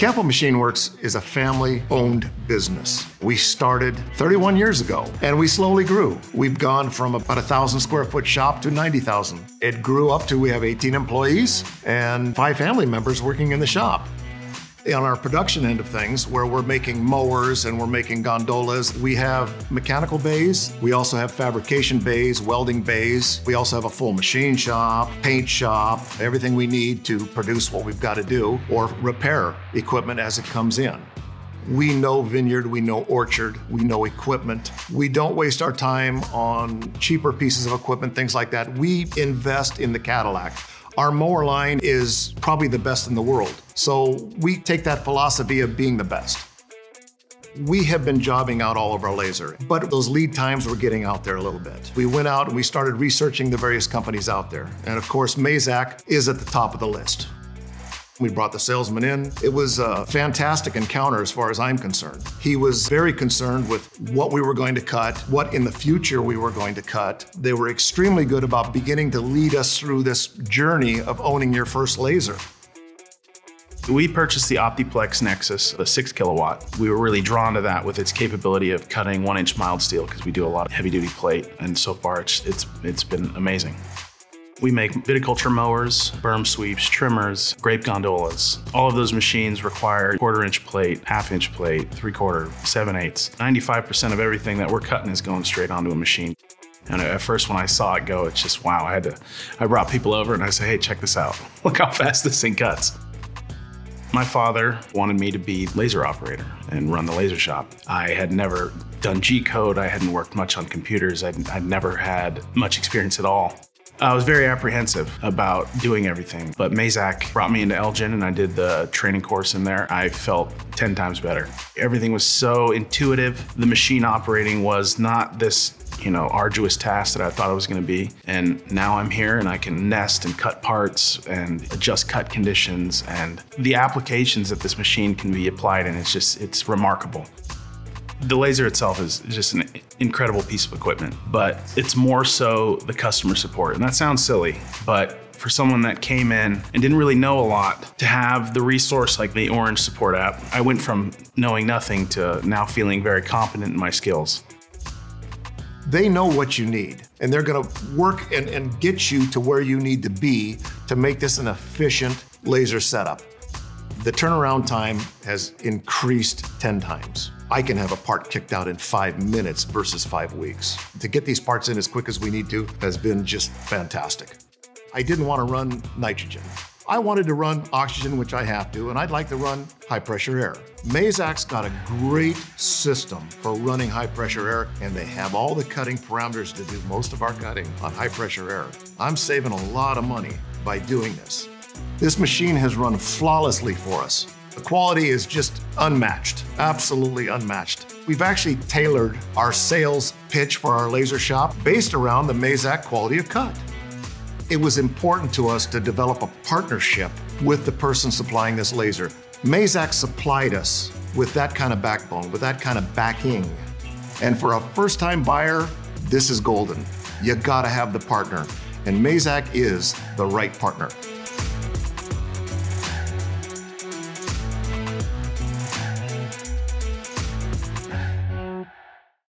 Acampo Machine Works is a family owned business. We started 31 years ago and we slowly grew. We've gone from about a thousand square foot shop to 90,000. It grew up to we have 18 employees and five family members working in the shop. On our production end of things, where we're making mowers and we're making gondolas, we have mechanical bays. We also have fabrication bays, welding bays. We also have a full machine shop, paint shop, everything we need to produce what we've got to do or repair equipment as it comes in. We know vineyard, we know orchard, we know equipment. We don't waste our time on cheaper pieces of equipment, things like that. We invest in the Cadillac. Our mower line is probably the best in the world. So we take that philosophy of being the best. We have been jobbing out all of our laser, but those lead times were getting out there a little bit. We went out and we started researching the various companies out there. And of course, Mazak is at the top of the list. We brought the salesman in. It was a fantastic encounter as far as I'm concerned. He was very concerned with what we were going to cut, what in the future we were going to cut. They were extremely good about beginning to lead us through this journey of owning your first laser. We purchased the Optiplex Nexus, the six kilowatt. We were really drawn to that with its capability of cutting one inch mild steel because we do a lot of heavy duty plate. And so far it's, it's, it's been amazing. We make viticulture mowers, berm sweeps, trimmers, grape gondolas. All of those machines require quarter inch plate, half inch plate, three quarter, seven eighths. 95% of everything that we're cutting is going straight onto a machine. And at first when I saw it go, it's just, wow, I had to, I brought people over and I said, hey, check this out. Look how fast this thing cuts. My father wanted me to be laser operator and run the laser shop. I had never done G code. I hadn't worked much on computers. I'd, I'd never had much experience at all. I was very apprehensive about doing everything, but Mazak brought me into Elgin and I did the training course in there. I felt 10 times better. Everything was so intuitive. The machine operating was not this you know, arduous task that I thought it was gonna be. And now I'm here and I can nest and cut parts and adjust cut conditions and the applications that this machine can be applied in, it's just, it's remarkable. The laser itself is just an incredible piece of equipment, but it's more so the customer support. And that sounds silly, but for someone that came in and didn't really know a lot to have the resource like the Orange Support app, I went from knowing nothing to now feeling very competent in my skills. They know what you need, and they're gonna work and, and get you to where you need to be to make this an efficient laser setup. The turnaround time has increased 10 times. I can have a part kicked out in five minutes versus five weeks. To get these parts in as quick as we need to has been just fantastic. I didn't want to run nitrogen. I wanted to run oxygen, which I have to, and I'd like to run high pressure air. Mazak's got a great system for running high pressure air, and they have all the cutting parameters to do most of our cutting on high pressure air. I'm saving a lot of money by doing this. This machine has run flawlessly for us. The quality is just unmatched, absolutely unmatched. We've actually tailored our sales pitch for our laser shop based around the Mazak quality of cut. It was important to us to develop a partnership with the person supplying this laser. Mazak supplied us with that kind of backbone, with that kind of backing. And for a first time buyer, this is golden. You gotta have the partner. And Mazak is the right partner.